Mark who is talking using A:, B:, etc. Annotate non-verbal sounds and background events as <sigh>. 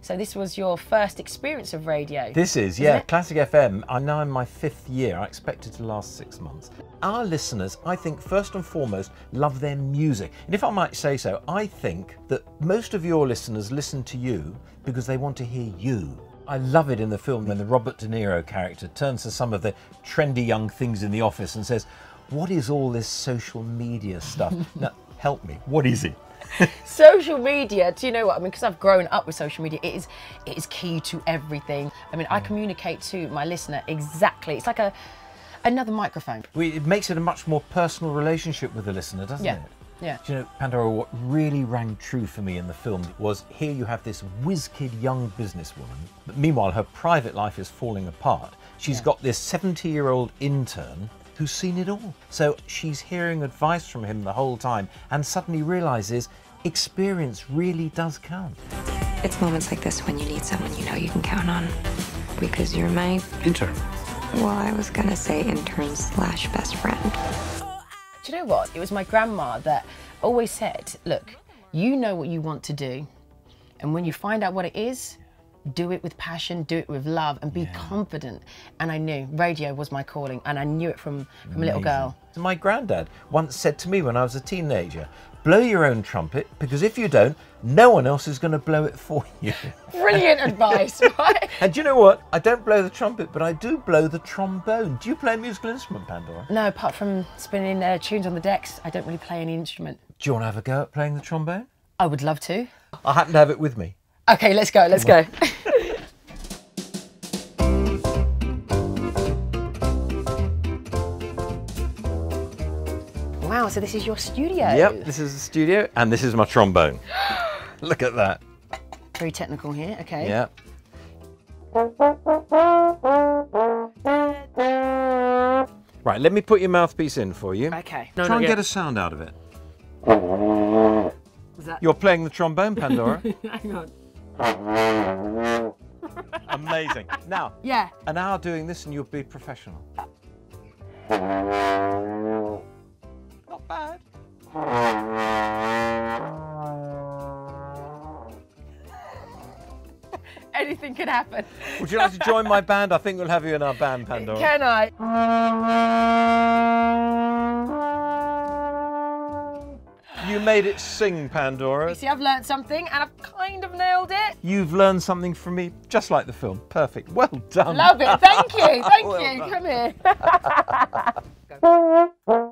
A: So this was your first experience of radio.
B: This is, yeah, Classic FM. I'm now in my fifth year. I expect it to last six months. Our listeners, I think, first and foremost, love their music. And if I might say so, I think that most of your listeners listen to you because they want to hear you. I love it in the film when the Robert De Niro character turns to some of the trendy young things in the office and says, What is all this social media stuff? <laughs> now, help me, what is it? <laughs>
A: social media do you know what? I mean because i've grown up with social media it is it is key to everything. I mean i mm. communicate to my listener exactly. It's like a another microphone.
B: We, it makes it a much more personal relationship with the listener, doesn't
A: Yeah,
B: it?
A: yeah.
B: Do you know, Pandora, what really rang true for me in the film was here you have this whiz kid young businesswoman, but meanwhile her private life is falling apart. She's got this 70 year old intern who's seen it all. So she's hearing advice from him the whole time and suddenly realizes experience really does count.
C: It's moments like this when you need someone you know you can count on. Because you're my,
D: Intern.
C: well, I was gonna say intern slash best friend.
A: do you know what it was my grandma that always said look you know what you want to do and when you find out what it is do it with passion do it with love and be confident and i knew radio was my calling and i knew it from from a little girl
B: my granddad once said to me when I was a teenager, blow your own trumpet because if you don't, no one else is going to blow it for <laughs> you.
A: brilliant advice <laughs> right
B: And do you know what? I don't blow the trumpet, but I do blow the trombone. Do you play a musical instrument, Pandora?
A: no apart from spinning uh, tunes on the decks i don't really play any instrument
B: Do you want to have a go at playing the trombone?
A: i would love to
B: I happen to have it with me.
A: Okay let's go let's go <laughs> wow so this is your studio
B: Yep, this is the studio, and this is my trombone. <gasps> Look at that.
A: very technical here okay
B: Yeah. Right, let me put your mouthpiece in for you.
A: okay no,
B: Try
A: not
B: and get a sound out of it.
A: That-
B: You're playing the trombone, Pandora. <laughs>
A: hang on
B: Amazing. Now,
A: yeah
B: an hour doing this and you'll be professional. Not bad. <laughs>
A: anything could happen
B: Would you like to join my band? I think we'll have you in our band, Pandora.
A: can i
B: made it sing, Pandora.
A: see i've learned something and i've kind of nailed it
B: You've learned something from me, just like the film. Perfect. Well done.
A: love it thank you <laughs> thank
B: Well
A: you
B: done.
A: come here <laughs>